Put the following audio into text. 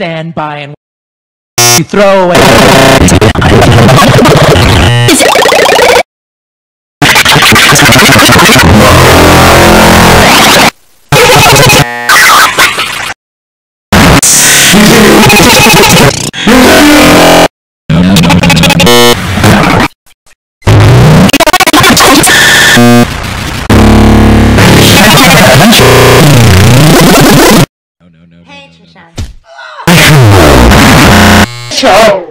stand by and you throw away. Hey, Trisha show.